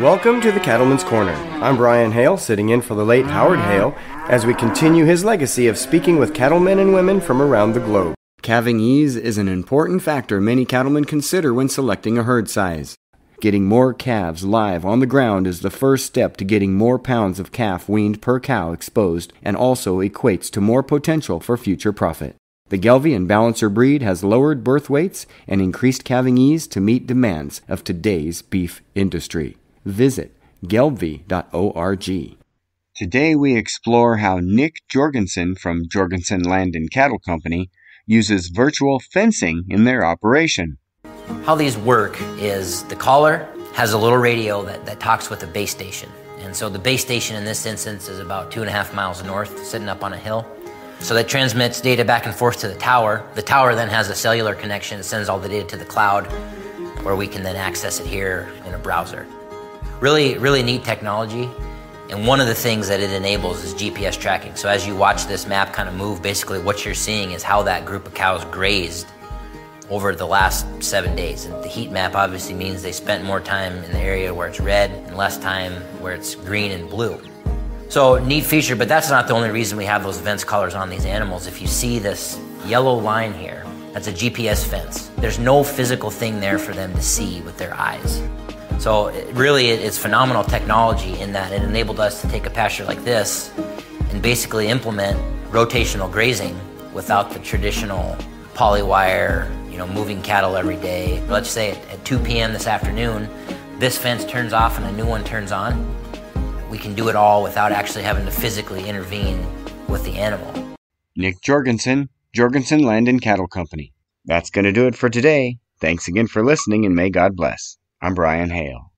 Welcome to the Cattleman's Corner. I'm Brian Hale, sitting in for the late Howard Hale, as we continue his legacy of speaking with cattlemen and women from around the globe. Calving ease is an important factor many cattlemen consider when selecting a herd sire. Getting more calves live on the ground is the first step to getting more pounds of calf weaned per cow exposed and also equates to more potential for future profit. The Gelbvieh and Balancer breed has lowered birth weights and increased calving ease to meet demands of today's beef industry. Visit gelbvieh.org. Today we explore how Nick Jorgensen from Jorgensen Land and Cattle Company uses virtual fencing in their operation. How these work is the collar has a little radio that, that talks with the base station. And so the base station in this instance is about two and a half miles north, sitting up on a hill. So that transmits data back and forth to the tower. The tower then has a cellular connection, sends all the data to the cloud, where we can then access it here in a browser. Really, really neat technology. And one of the things that it enables is GPS tracking. So as you watch this map kind of move, basically what you're seeing is how that group of cows grazed over the last seven days. And the heat map obviously means they spent more time in the area where it's red and less time where it's green and blue. So neat feature, but that's not the only reason we have those fence collars on these animals. If you see this yellow line here, that's a GPS fence. There's no physical thing there for them to see with their eyes. So it, really, it's phenomenal technology in that it enabled us to take a pasture like this and basically implement rotational grazing without the traditional polywire you know, moving cattle every day. Let's say at, at 2 p.m. this afternoon, this fence turns off and a new one turns on. We can do it all without actually having to physically intervene with the animal. Nick Jorgensen, Jorgensen Land and Cattle Company. That's going to do it for today. Thanks again for listening and may God bless. I'm Brian Hale.